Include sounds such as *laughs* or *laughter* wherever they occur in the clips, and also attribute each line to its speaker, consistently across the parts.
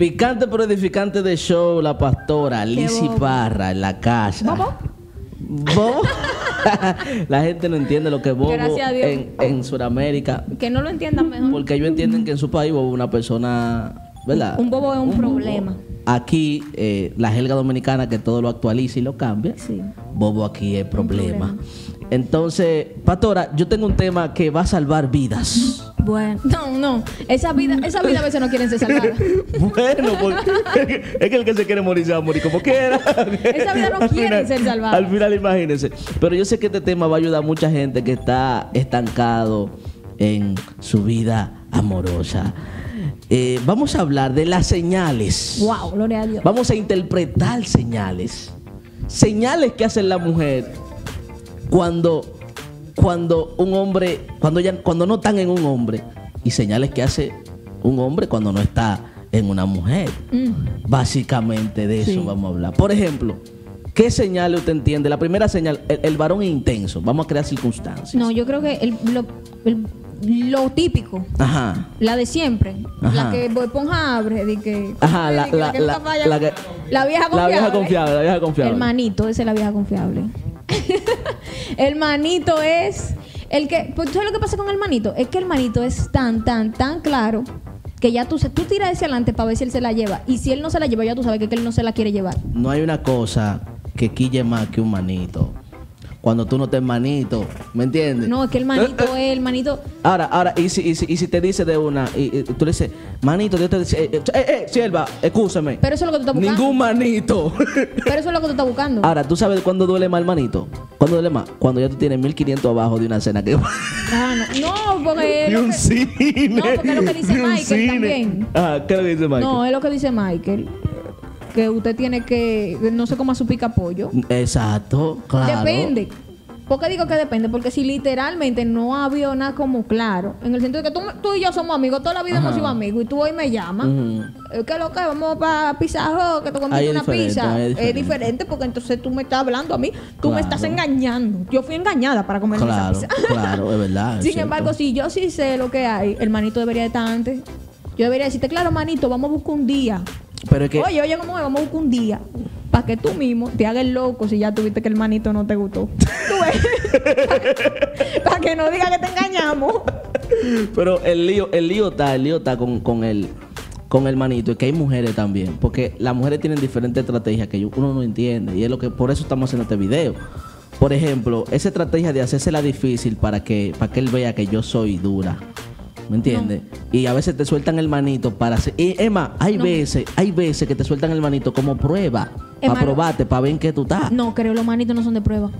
Speaker 1: Picante pero edificante de show, la pastora Lizzy. Parra en la casa.
Speaker 2: ¿Bobo?
Speaker 1: Bobo. *laughs* la gente no entiende lo que es bobo en, en Sudamérica.
Speaker 2: Que no lo entiendan mejor.
Speaker 1: Porque ellos entienden que en su país bobo es una persona, ¿verdad?
Speaker 2: Un bobo es un problema.
Speaker 1: Aquí, eh, la jerga dominicana que todo lo actualiza y lo cambia.
Speaker 2: Sí.
Speaker 1: Bobo aquí es problema.
Speaker 2: problema.
Speaker 1: Entonces, Pastora, yo tengo un tema que va a salvar vidas.
Speaker 2: Bueno, no, no. Esa vida, esa vida a veces no quieren ser salvada. *laughs*
Speaker 1: Bueno, porque es que el que se quiere morir se va a morir como quiera.
Speaker 2: Esa vida no quiere ser salvada.
Speaker 1: Al final, imagínense. Pero yo sé que este tema va a ayudar a mucha gente que está estancado en su vida amorosa. Eh, vamos a hablar de las señales.
Speaker 2: Wow, gloria a Dios.
Speaker 1: Vamos a interpretar señales. Señales que hace la mujer cuando, cuando un hombre, cuando, ya, cuando no están en un hombre. Y señales que hace un hombre cuando no está en una mujer. Básicamente de eso
Speaker 2: Sí.
Speaker 1: vamos a hablar. Por ejemplo, ¿qué señales usted entiende? La primera señal, el, el varón es intenso. Vamos a crear circunstancias.
Speaker 2: No, yo creo que el- lo, el- lo típico,
Speaker 1: Ajá.
Speaker 2: la de siempre,
Speaker 1: Ajá.
Speaker 2: la que Esponja abre, de que,
Speaker 1: Ajá, la-
Speaker 2: que
Speaker 1: la-
Speaker 2: que nunca
Speaker 1: la- que-
Speaker 2: vieja
Speaker 1: la
Speaker 2: confiable.
Speaker 1: vieja confiable, la vieja confiable.
Speaker 2: El manito, esa es la vieja confiable. *laughs* el manito es el que, pues, ¿sabes lo que pasa con el manito? Es que el manito es tan, tan, tan claro que ya tú, tú tiras hacia adelante para ver si él se la lleva. Y si él no se la lleva, ya tú sabes que, que él no se la quiere llevar.
Speaker 1: No hay una cosa que quille más que un manito. Cuando tú no estés manito, ¿me entiendes?
Speaker 2: No, es que el manito es el manito.
Speaker 1: Ahora, ahora, y si, y si, y si te dice de una, y, y tú le dices, manito, Dios te dice, eh, eh, eh, eh, sierva, escúchame.
Speaker 2: Pero eso es lo que tú estás buscando.
Speaker 1: Ningún manito. *laughs*
Speaker 2: Pero eso es lo que tú estás buscando.
Speaker 1: ahora, ¿tú sabes cuándo duele más el manito? ¿Cuándo duele más? Cuando ya tú tienes 1500 abajo de una cena que
Speaker 2: Ah, no. no, porque. *laughs* Lo
Speaker 1: un
Speaker 2: que-
Speaker 1: cine.
Speaker 2: No, porque es lo que dice Michael
Speaker 1: cine.
Speaker 2: también.
Speaker 1: Ajá, ¿qué es lo que dice Michael?
Speaker 2: No, es lo que dice Michael. Que usted tiene que. No sé cómo su pica pollo.
Speaker 1: Exacto, claro.
Speaker 2: Depende. ¿Por qué digo que depende? Porque si literalmente no ha habido nada como claro, en el sentido de que tú, tú y yo somos amigos, toda la vida hemos sido amigos, y tú hoy me llamas, eh, ¿qué es lo que? Vamos para Pizza Hut, que te comiste una pizza.
Speaker 1: es
Speaker 2: Es
Speaker 1: diferente.
Speaker 2: porque entonces tú me estás hablando a mí, tú me estás engañando. Yo fui engañada para comer
Speaker 1: Claro,
Speaker 2: esa pizza. *laughs*
Speaker 1: claro, es verdad. es
Speaker 2: Sin
Speaker 1: cierto.
Speaker 2: embargo, si yo sí sé lo que hay, el manito debería estar antes. Yo debería decirte, claro, manito, vamos a buscar un día.
Speaker 1: Pero es que.
Speaker 2: Oye, oye, ¿cómo es? Vamos a buscar un día. Para que tú mismo te hagas loco si ya tuviste que el manito no te gustó. *laughs* Para que no diga que te engañamos.
Speaker 1: Pero el lío, el lío está, el lío está con, con el con el manito, y que hay mujeres también, porque las mujeres tienen diferentes estrategias que uno no entiende, y es lo que por eso estamos haciendo este video. Por ejemplo, esa estrategia de hacérsela difícil para que, para que él vea que yo soy dura. ¿Me entiendes? Y a veces te sueltan el manito para hacer. Y Emma, hay
Speaker 2: No.
Speaker 1: veces, hay veces que te sueltan el manito como prueba. Para probarte, para ver en qué tú estás.
Speaker 2: No, creo los manitos no son de prueba.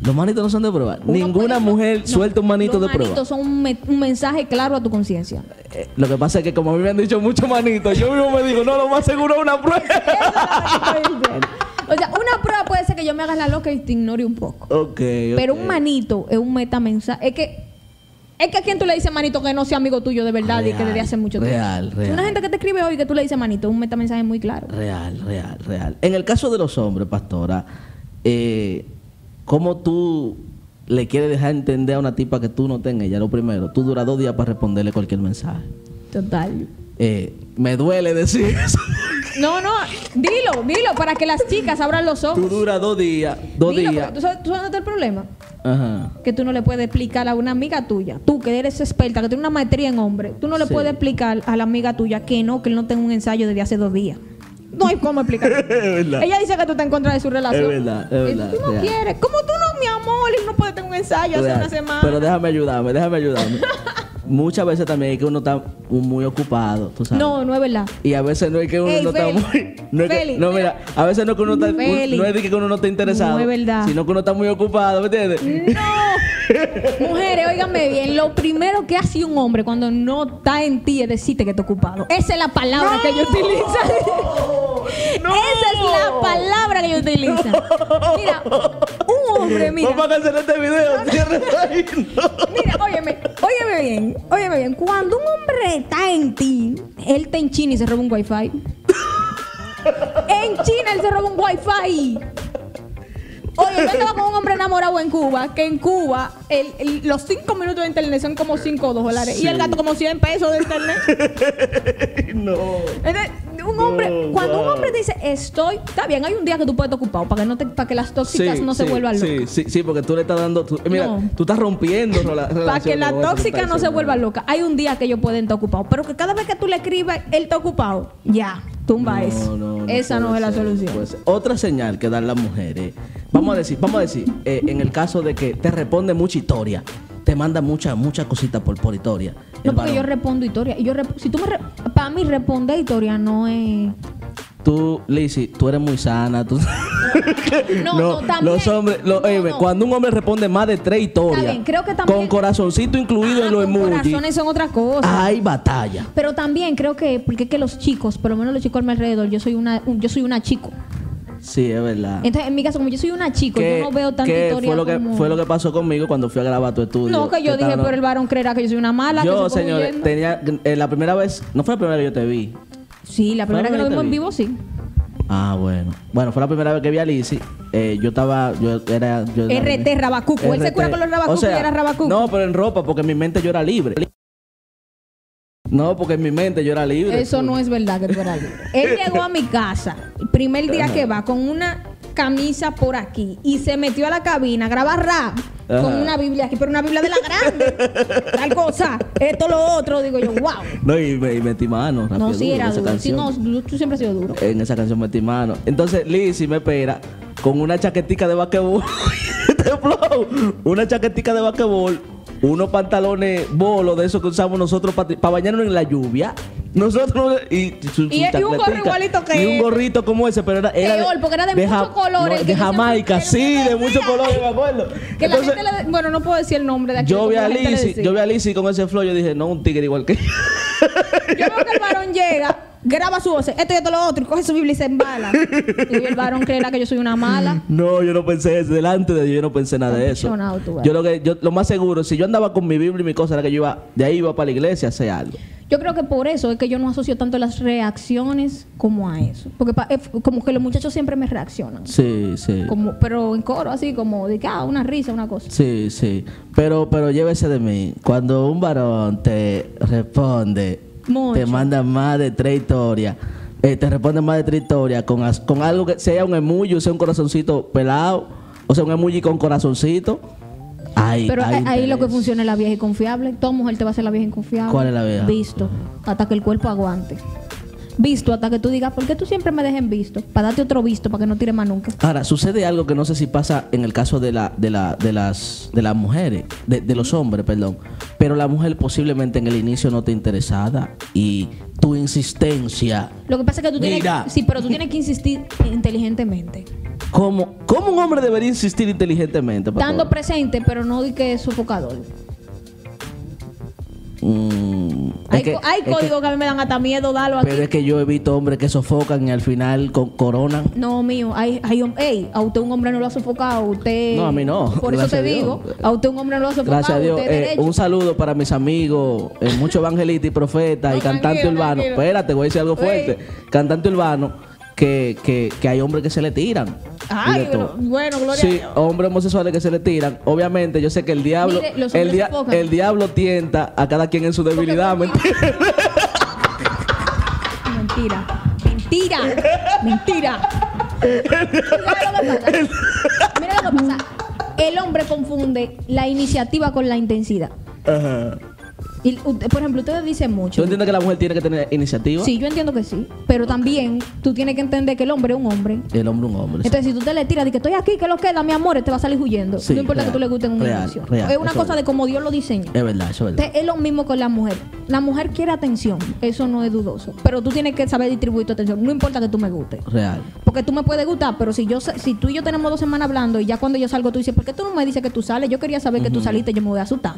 Speaker 1: Los manitos no son de prueba.
Speaker 2: Uno
Speaker 1: Ninguna
Speaker 2: puede-
Speaker 1: mujer
Speaker 2: no,
Speaker 1: suelta un manito
Speaker 2: los
Speaker 1: de prueba.
Speaker 2: manitos son un, me- un mensaje claro a tu conciencia.
Speaker 1: Eh, Lo que pasa es que como a mí me han dicho muchos manitos, yo mismo me digo, no, lo más seguro es una prueba. *laughs*
Speaker 2: o sea, una prueba puede ser que yo me haga la loca y te ignore un poco.
Speaker 1: ok,
Speaker 2: Pero
Speaker 1: ok.
Speaker 2: un manito es un metamensaje. Es que. Es que a quién tú le dices manito que no sea amigo tuyo de verdad y que desde hace mucho tiempo.
Speaker 1: real, real.
Speaker 2: Una gente que te escribe hoy que tú le dices manito, un metamensaje muy claro.
Speaker 1: Real, real, real. En el caso de los hombres, pastora, eh, ¿cómo tú le quieres dejar entender a una tipa que tú no tengas ella? Lo primero, tú duras dos días para responderle cualquier mensaje.
Speaker 2: Total.
Speaker 1: Eh, me duele decir eso.
Speaker 2: No, no, dilo, dilo, para que las chicas abran los ojos.
Speaker 1: tú duras dos días, dos
Speaker 2: Dilo,
Speaker 1: días.
Speaker 2: ¿Tú sabes, tú sabes dónde está el problema?
Speaker 1: Ajá.
Speaker 2: Que tú no le puedes explicar a una amiga tuya, tú que eres experta, que tienes una maestría en hombre, tú no le
Speaker 1: Sí.
Speaker 2: puedes explicar a la amiga tuya que no, que él no tenga un ensayo desde hace dos días. No hay cómo explicar. *laughs* Ella dice que tú estás en contra de su relación.
Speaker 1: Es verdad, es verdad,
Speaker 2: Tú no quieres. ¿Cómo tú no, mi amor? Y no puedes tener un ensayo hace una semana.
Speaker 1: Pero déjame ayudarme, déjame ayudarme. *laughs* Muchas veces también es que uno está muy ocupado, tú sabes.
Speaker 2: no, no es verdad.
Speaker 1: Y a veces no es que uno
Speaker 2: Ey,
Speaker 1: no está muy. No, es que-
Speaker 2: Feli,
Speaker 1: no, mira, a veces no es que uno está.
Speaker 2: Feli.
Speaker 1: no es de que uno no está interesado.
Speaker 2: No es verdad.
Speaker 1: Sino que uno está muy ocupado, ¿me entiendes?
Speaker 2: No. *laughs* Mujeres, óiganme bien. Lo primero que hace un hombre cuando no está en ti es decirte que está ocupado. Esa es la palabra que ellos utilizan. *laughs* Esa es la palabra que ellos utilizan. *laughs* Mira, un hombre, mira.
Speaker 1: Vamos a cancelar este video. No.
Speaker 2: Mira, óyeme bien, óyeme bien. Cuando un hombre está en ti, él está en China y se roba un wifi. *laughs* En China él se roba un wifi. Oye, yo estaba con un hombre enamorado en Cuba, que en Cuba el- el- los 5 minutos de internet son como 5 dólares y el gato como 100 pesos de internet. *laughs*
Speaker 1: no.
Speaker 2: Entonces, un hombre,
Speaker 1: No,
Speaker 2: cuando un hombre dice estoy, está bien, hay un día que tú puedes estar ocupado para que no te, para que las tóxicas no se vuelvan locas.
Speaker 1: Sí, sí, sí, porque tú le estás dando. tú- mira,
Speaker 2: No.
Speaker 1: tú estás rompiendo relaciones. *laughs*
Speaker 2: Para que la tóxica no se vuelva loca. Hay un día que ellos pueden estar ocupados. Pero que cada vez que tú le escribas, él está ocupado. Ya, tumba eso. Esa no es la
Speaker 1: ser,
Speaker 2: solución.
Speaker 1: Otra señal que dan las mujeres. Vamos a decir, vamos a decir, eh, en el caso de que te responde mucha historia, te manda mucha, mucha cosita por, por historia.
Speaker 2: No, porque yo respondo historia. Yo rep- si tú me re- para mí responder historia no es
Speaker 1: Tú, Lizzy, tú eres muy sana. Tú... *laughs* *laughs*
Speaker 2: No, no, también.
Speaker 1: Los hombres, lo-
Speaker 2: No, no.
Speaker 1: cuando un hombre responde más de tres historias,
Speaker 2: bien, creo que también-
Speaker 1: con corazoncito incluido
Speaker 2: Ah,
Speaker 1: en los emojis,
Speaker 2: corazones son otra cosa.
Speaker 1: hay batalla.
Speaker 2: Pero también creo que porque es que los chicos, por lo menos los chicos a mi alrededor, yo soy una un- yo soy una chico.
Speaker 1: Sí, es verdad.
Speaker 2: Entonces, en mi caso, como yo soy una chico,
Speaker 1: ¿Qué-
Speaker 2: yo no veo tanta
Speaker 1: qué
Speaker 2: historia
Speaker 1: fue lo que
Speaker 2: como-
Speaker 1: fue lo que pasó conmigo cuando fui a grabar tu estudio?
Speaker 2: No, que yo dije, pero el varón creerá que yo soy una mala. que
Speaker 1: Yo, señores,
Speaker 2: huyendo.
Speaker 1: tenía eh, la primera vez, no fue la primera vez que yo te vi.
Speaker 2: Sí, la primera
Speaker 1: Fue
Speaker 2: que
Speaker 1: la
Speaker 2: nos vimos en
Speaker 1: primera
Speaker 2: vivo, sí.
Speaker 1: Ah, bueno. Bueno, fue la primera vez que vi a Lizzy. Eh, yo estaba, yo era... Yo
Speaker 2: RT, Rabacuco. Él se cura con los rabacucos y era rabacuco.
Speaker 1: No, pero en ropa, porque en mi mente yo era libre. No, porque en mi mente yo era libre.
Speaker 2: Eso no es verdad que tú eras libre. Él *laughs* llegó a mi casa, el primer día que va, con una camisa por aquí y se metió a la cabina a grabar rap
Speaker 1: Ajá.
Speaker 2: con una Biblia aquí, pero una Biblia de la grande. *laughs* Tal cosa, esto, lo otro. Digo yo, wow.
Speaker 1: No, y, me- y metí mano.
Speaker 2: No, sí
Speaker 1: duro,
Speaker 2: era duro. Sí, no, tú siempre has sido duro.
Speaker 1: En esa canción metí mano. Entonces Lizzy me espera con una chaquetica de basquetbol. *laughs* Este flow. Una chaquetica de basquetbol. Unos pantalones bolos de esos que usamos nosotros para bañarnos en la lluvia. Nosotros y, su- su
Speaker 2: Y- y un gorro igualito que
Speaker 1: Y un gorrito como ese, pero era, era
Speaker 2: Peor, porque era de
Speaker 1: Ja-
Speaker 2: muchos colores,
Speaker 1: no, de Jamaica, sí, de muchos colores, me acuerdo.
Speaker 2: Que
Speaker 1: Entonces,
Speaker 2: la gente le... Bueno, no puedo decir el nombre de aquí.
Speaker 1: yo vi a Lizzy, yo vi a Lizzy con ese flow, yo dije, no, un tigre igual que
Speaker 2: Yo veo que el varón llega, graba su voz, esto y esto lo otro, y coge su Biblia y se embala. *laughs* Y el varón creerá que yo soy una mala.
Speaker 1: No, yo no pensé eso. Delante de Dios yo no pensé nada de eso.
Speaker 2: Tú.
Speaker 1: Yo lo que yo lo más seguro, si yo andaba con mi Biblia y mi cosa, era que yo iba, de ahí iba para la iglesia a hacer algo.
Speaker 2: Yo creo que por eso es que yo no asocio tanto las reacciones como a eso. Porque pa- es como que los muchachos siempre me reaccionan.
Speaker 1: Sí, sí.
Speaker 2: Como, pero en coro, así como de que, ah, una risa, una cosa.
Speaker 1: Sí, sí. Pero, pero llévese de mí. Cuando un varón te responde,
Speaker 2: Mucho.
Speaker 1: te manda más de tres historias. eh, te responde más de tres historias con, con algo que sea un emoji, sea un corazoncito pelado, o sea un emoji con corazoncito. Ay,
Speaker 2: Pero
Speaker 1: hay
Speaker 2: ahí- lo que funciona es la vieja y confiable. Toda mujer te va a hacer la vieja inconfiable.
Speaker 1: ¿Cuál es la vieja?
Speaker 2: Visto. Hasta que el cuerpo aguante. Visto hasta que tú digas, ¿por qué tú siempre me dejes en visto? Para darte otro visto, para que no tire más nunca.
Speaker 1: Ahora, sucede algo que no sé si pasa en el caso de, la, de, la, de, las, de las mujeres, de, de los hombres, perdón. Pero la mujer posiblemente en el inicio no te interesada y tu insistencia.
Speaker 2: Lo que pasa es que tú tienes
Speaker 1: Mira.
Speaker 2: Sí, pero tú tienes que insistir inteligentemente.
Speaker 1: ¿Cómo, cómo un hombre debería insistir inteligentemente?
Speaker 2: Dando presente, pero no de que es sofocador.
Speaker 1: Mm,
Speaker 2: Hay,
Speaker 1: que- que-
Speaker 2: códigos que, a mí me dan hasta miedo darlo aquí.
Speaker 1: pero es que yo he visto hombres que sofocan y al final con, coronan.
Speaker 2: No, mío, hay, hay hom- ey, a usted un hombre no lo ha sofocado, usted...
Speaker 1: No, a mí no, *laughs*
Speaker 2: Por eso te digo, a usted un hombre no lo ha sofocado,
Speaker 1: Gracias a Dios. Eh, un saludo para mis amigos, eh, muchos evangelistas y profetas y
Speaker 2: No,
Speaker 1: cantantes
Speaker 2: tranquilo,
Speaker 1: urbanos.
Speaker 2: tranquilo.
Speaker 1: Espérate, voy a decir algo fuerte. Cantante urbano que, que, que hay hombres que se le tiran.
Speaker 2: Ay, bueno, bueno, gloria
Speaker 1: Sí,
Speaker 2: a Dios.
Speaker 1: hombres homosexuales que se le tiran. Obviamente, yo sé que el diablo,
Speaker 2: Mire, los
Speaker 1: el, dia- el diablo tienta a cada quien en su debilidad. ¿me entiendes?
Speaker 2: Mentira. *laughs* Mentira. Mentira. ¿Sabes lo que pasa? Mira lo que pasa. El hombre confunde la iniciativa con la intensidad.
Speaker 1: Ajá.
Speaker 2: Y, por ejemplo, ustedes dicen
Speaker 1: ¿Tú
Speaker 2: mucho.
Speaker 1: entiendes que la mujer tiene que tener iniciativa?
Speaker 2: Sí, yo entiendo que sí. Pero también tú tienes que entender que el hombre es un hombre.
Speaker 1: El hombre un hombre. sí.
Speaker 2: Entonces, si tú te le tiras de que estoy aquí, que lo queda, mi amor, te va a salir huyendo.
Speaker 1: Sí,
Speaker 2: no importa
Speaker 1: real,
Speaker 2: que tú le guste en un
Speaker 1: real,
Speaker 2: inicio.
Speaker 1: real,
Speaker 2: es una cosa
Speaker 1: es.
Speaker 2: de cómo Dios lo diseña.
Speaker 1: Es verdad, eso es verdad.
Speaker 2: Entonces, es lo mismo con la mujer. La mujer quiere atención, eso no es dudoso. Pero tú tienes que saber distribuir tu atención. No importa que tú me gustes.
Speaker 1: Real.
Speaker 2: Porque tú me puedes gustar, pero si yo si tú y yo tenemos dos semanas hablando y ya cuando yo salgo tú dices, ¿por qué tú no me dices que tú sales? Yo quería saber que tú saliste, yo me voy a asustar.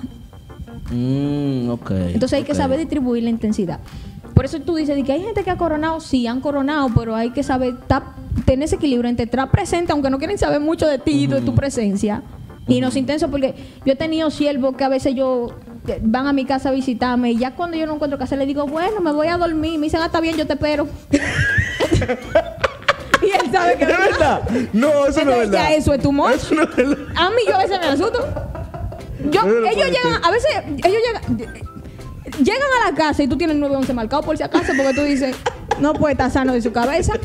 Speaker 1: Mm, ok.
Speaker 2: Entonces hay que saber distribuir la intensidad. Por eso tú dices de que hay gente que ha coronado, sí, han coronado, pero hay que saber ta- tener ese equilibrio entre estar presente, aunque no quieren saber mucho de ti y de tu presencia. Y no es intenso porque yo he tenido siervos que a veces yo que van a mi casa a visitarme y ya cuando yo no encuentro casa le digo, bueno, me voy a dormir. Me dicen, ah, está bien, yo te espero. *laughs* y él sabe que
Speaker 1: ¿Es verdad? No, eso no es verdad.
Speaker 2: ya eso es tu much.
Speaker 1: Eso no es verdad.
Speaker 2: A mí yo a veces me asusto. Yo,
Speaker 1: no
Speaker 2: ellos llegan, a veces, ellos llegan, llegan a la casa y tú tienes el 911 marcado por si acaso, porque tú dices, no puede estar sano de su cabeza. *laughs*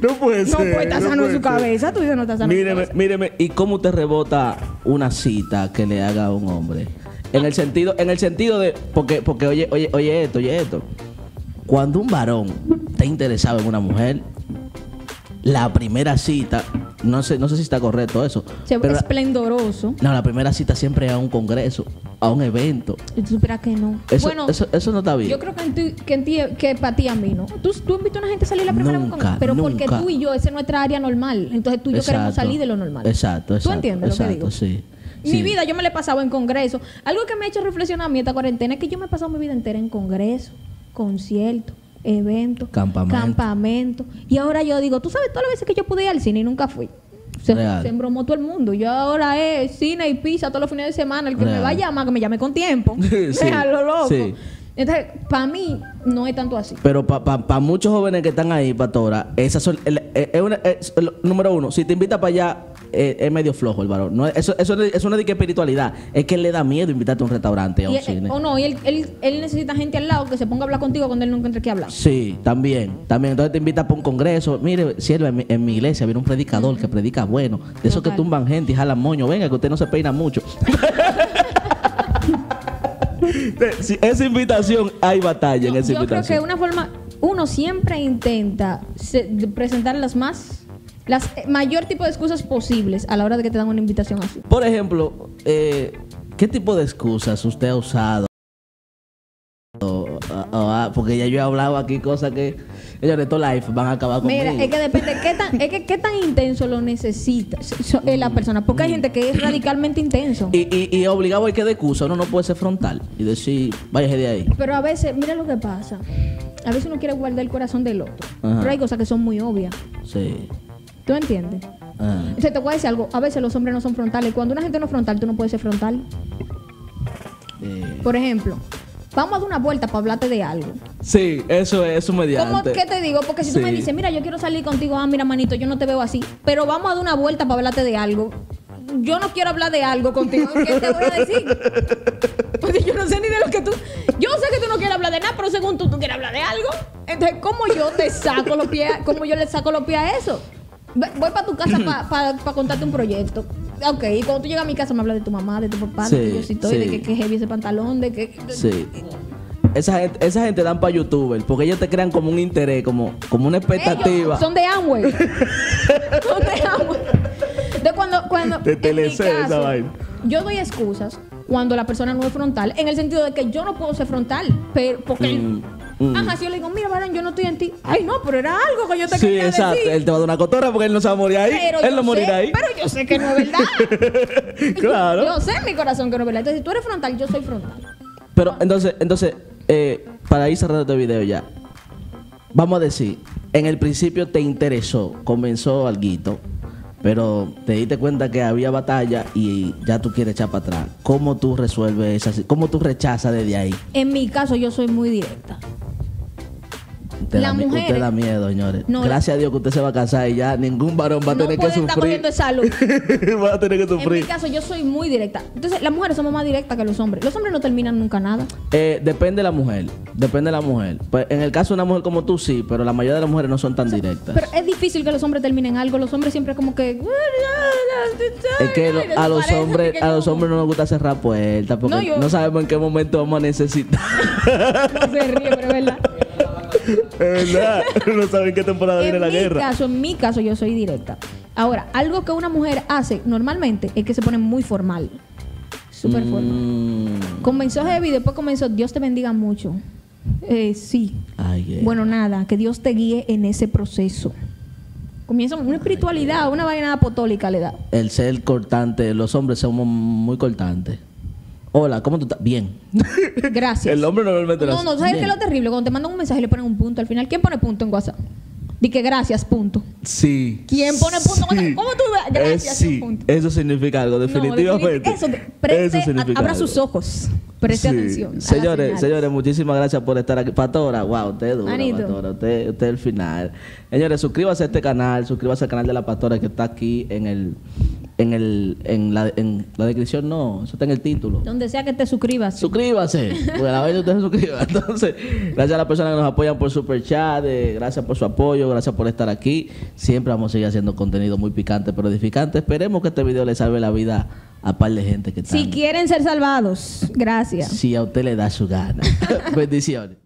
Speaker 1: No puede
Speaker 2: No
Speaker 1: ser.
Speaker 2: puede estar sano de
Speaker 1: puede
Speaker 2: su
Speaker 1: ser.
Speaker 2: cabeza. Tú dices no está sano de su
Speaker 1: Míreme,
Speaker 2: cabeza.
Speaker 1: míreme, ¿y cómo te rebota una cita que le haga a un hombre? En el sentido, en el sentido de, porque, porque oye, oye, oye esto, oye esto. Cuando un varón está interesado en una mujer, la primera cita, no sé, no sé si está correcto eso,
Speaker 2: Se-
Speaker 1: pero la-
Speaker 2: esplendoroso.
Speaker 1: no, la primera cita siempre es a un congreso, a un evento.
Speaker 2: Y tú supieras que no.
Speaker 1: Eso,
Speaker 2: bueno,
Speaker 1: eso, eso no está bien.
Speaker 2: yo creo que en que, en ti- que para ti a mí, ¿no? Tú, tú invitas a una gente a salir la primera vez
Speaker 1: Nunca,
Speaker 2: con Pero porque tú y yo, esa es nuestra área normal. Entonces tú y yo queremos
Speaker 1: Exacto.
Speaker 2: salir de lo normal.
Speaker 1: Exacto,
Speaker 2: ¿Tú
Speaker 1: exacto,
Speaker 2: entiendes lo que
Speaker 1: exacto,
Speaker 2: digo?
Speaker 1: sí.
Speaker 2: Mi
Speaker 1: Sí.
Speaker 2: vida yo me la he pasado en congreso. Algo que me ha hecho reflexionar a mí esta cuarentena es que yo me he pasado mi vida entera en congreso, conciertos, eventos,
Speaker 1: Campamento.
Speaker 2: campamento. Y ahora yo digo, tú sabes todas las veces que yo pude ir al cine y nunca fui. Se, se embromó todo el mundo. Yo ahora es cine y pizza todos los fines de semana. El que me va a llamar, que me llame con tiempo. *laughs*
Speaker 1: Sí,
Speaker 2: a lo loco.
Speaker 1: sí.
Speaker 2: Entonces, para mí, no es tanto así.
Speaker 1: Pero para muchos jóvenes que están ahí, Pastora, esas son, el- el- es- el- número uno, si te invita para allá, eh, es medio flojo el varón. No, es- eso, eso, eso no es de que espiritualidad, es que él le da miedo invitarte a un restaurante o a
Speaker 2: Y
Speaker 1: un
Speaker 2: él-
Speaker 1: cine.
Speaker 2: o no, y él, él, él necesita gente al lado que se ponga a hablar contigo cuando él no encuentre que hablar.
Speaker 1: Sí, también, también. Entonces te invita para un congreso. Mire, sierva, en mi, en mi iglesia viene un predicador que predica bueno. De esos que tumban gente y jalan moño. Venga, que usted no se peina mucho. *laughs* Esa invitación, hay batalla en esa
Speaker 2: yo creo
Speaker 1: invitación.
Speaker 2: que una forma, uno siempre intenta se- presentar las más, las eh, mayor tipo de excusas posibles a la hora de que te dan una invitación así.
Speaker 1: Por ejemplo, eh, ¿qué tipo de excusas usted ha usado? O- o- o- ah, porque ya yo he hablado aquí cosas que ellos de todo life van a acabar conmigo.
Speaker 2: Mira, es que depende qué tan, es que qué tan intenso lo necesita eh, la persona, porque hay gente que es radicalmente intenso.
Speaker 1: y, y, y obligado hay que de excusa, uno no puede ser frontal y decir, váyase de ahí.
Speaker 2: Pero a veces, mira lo que pasa. A veces uno quiere guardar el corazón del otro.
Speaker 1: Ajá.
Speaker 2: Pero hay cosas que son muy obvias.
Speaker 1: Sí.
Speaker 2: ¿Tú entiendes?
Speaker 1: Ah.
Speaker 2: O sea, te voy a decir algo. A veces los hombres no son frontales. Cuando una gente no es frontal, tú no puedes ser frontal.
Speaker 1: Eh,
Speaker 2: Por ejemplo, vamos a dar una vuelta para hablarte de algo.
Speaker 1: Sí, eso es, eso
Speaker 2: ¿Cómo,
Speaker 1: mediante.
Speaker 2: ¿Qué te digo? Porque si tú me dices, mira, yo quiero salir contigo, ah, mira, manito, yo no te veo así, pero vamos a dar una vuelta para hablarte de algo. Yo no quiero hablar de algo contigo. ¿Qué te voy a decir? *laughs* Porque yo no sé ni de lo que tú. Yo sé que tú no quieres hablar de nada, pero según tú, tú quieres hablar de algo. Entonces, ¿cómo yo te saco los pies? ¿Cómo yo le saco los pies a eso? Voy para tu casa para *clears throat* contarte un proyecto. Ok, y cuando tú llegas a mi casa me hablas de tu mamá, de tu papá, de que yo sí estoy, de que, que heavy ese pantalón, de que.
Speaker 1: Sí. Esa gente, esa gente dan para youtuber porque ellos te crean como un interés, como, como una expectativa.
Speaker 2: Ellos son de Amway. *laughs* son de Amway. De cuando, cuando mi
Speaker 1: Telecel, esa vaina.
Speaker 2: Yo doy excusas cuando la persona no es frontal, en el sentido de que yo no puedo ser frontal, pero porque
Speaker 1: Mm, mm.
Speaker 2: Ajá, si yo le digo, mira, yo no estoy en ti. Ay, no, pero era algo que yo te
Speaker 1: Sí,
Speaker 2: quería
Speaker 1: exacto.
Speaker 2: decir.
Speaker 1: Él te va a dar una cotorra porque él no se va a morir ahí.
Speaker 2: Pero
Speaker 1: él no morirá
Speaker 2: sé-
Speaker 1: ahí.
Speaker 2: Pero yo sé que no es verdad. *laughs*
Speaker 1: claro.
Speaker 2: Yo sé en mi corazón que no es verdad. Entonces, si tú eres frontal, yo soy frontal.
Speaker 1: Pero entonces, entonces eh, para ir cerrando este video ya, vamos a decir, en el principio te interesó, comenzó algo, pero te diste cuenta que había batalla y ya tú quieres echar para atrás. ¿Cómo tú resuelves esa ¿Cómo tú rechazas desde ahí?
Speaker 2: En mi caso, yo soy muy directa.
Speaker 1: Usted,
Speaker 2: La
Speaker 1: da,
Speaker 2: mujer-
Speaker 1: usted da miedo, señores.
Speaker 2: No,
Speaker 1: Gracias a Dios que usted se va a casar y ya ningún varón va a
Speaker 2: no
Speaker 1: tener que
Speaker 2: puede estar
Speaker 1: sufrir.
Speaker 2: cogiendo esa luz. *laughs*
Speaker 1: va a tener que
Speaker 2: En mi
Speaker 1: sufrir.
Speaker 2: caso, yo soy muy directa. Entonces, las mujeres somos más directas que los hombres. Los hombres no terminan nunca nada.
Speaker 1: Eh, depende de la mujer. Depende de la mujer. Pues en el caso de una mujer como tú, sí, pero la mayoría de las mujeres no son tan directas.
Speaker 2: Pero es difícil que los hombres terminen algo. Los hombres siempre como que...
Speaker 1: Es que lo- a los hombres a los hombres no nos gusta cerrar puertas porque
Speaker 2: No,
Speaker 1: no,
Speaker 2: yo-
Speaker 1: sabemos en qué momento vamos a necesitar. *laughs*
Speaker 2: No se ríe, pero es verdad.
Speaker 1: Es verdad. no saben qué temporada viene
Speaker 2: En
Speaker 1: la
Speaker 2: mi
Speaker 1: guerra.
Speaker 2: caso, en mi caso, yo soy directa. Ahora, algo que una mujer hace normalmente es que se pone muy formal. Súper formal.
Speaker 1: Mm.
Speaker 2: Comenzó heavy, después comenzó Dios te bendiga mucho. Eh, sí.
Speaker 1: Ay.
Speaker 2: Bueno, nada, que Dios te guíe en ese proceso. Comienza una espiritualidad, una vaina apostólica le da.
Speaker 1: El ser cortante, los hombres somos muy cortantes. Hola, ¿cómo tú estás? Bien. *laughs*
Speaker 2: Gracias.
Speaker 1: El hombre normalmente lo
Speaker 2: No,
Speaker 1: hace
Speaker 2: no, ¿sabes qué es lo terrible? Cuando te mandan un mensaje y le ponen un punto al final. ¿Quién pone punto en WhatsApp? Di que gracias, punto.
Speaker 1: Sí.
Speaker 2: ¿Quién pone punto?
Speaker 1: Sí.
Speaker 2: ¿Cómo tú ves? Gracias,
Speaker 1: sí.
Speaker 2: punto.
Speaker 1: Eso significa algo,
Speaker 2: No,
Speaker 1: definitivamente.
Speaker 2: Eso, preste,
Speaker 1: significa
Speaker 2: abra
Speaker 1: algo.
Speaker 2: sus ojos. Preste
Speaker 1: Sí.
Speaker 2: atención. a las
Speaker 1: Señores,
Speaker 2: señales.
Speaker 1: señores, muchísimas gracias por estar aquí. Pastora, wow, usted es dura,
Speaker 2: Manito.
Speaker 1: Pastora. Usted, usted es el final. Señores, suscríbase a este canal, suscríbase al canal de la Pastora que está aquí en el en, el, en, la, en la descripción, no, eso está en el título.
Speaker 2: Donde sea que te suscribas.
Speaker 1: Suscríbase, porque la vez usted se suscriba. *laughs* Entonces, gracias a las personas que nos apoyan por super chat, eh, gracias por su apoyo, gracias por estar aquí. Siempre vamos a seguir haciendo contenido muy picante pero edificante. Esperemos que este video le salve la vida a par de gente que está.
Speaker 2: Si quieren ser salvados, gracias.
Speaker 1: Si a usted le da su gana. *laughs* Bendiciones.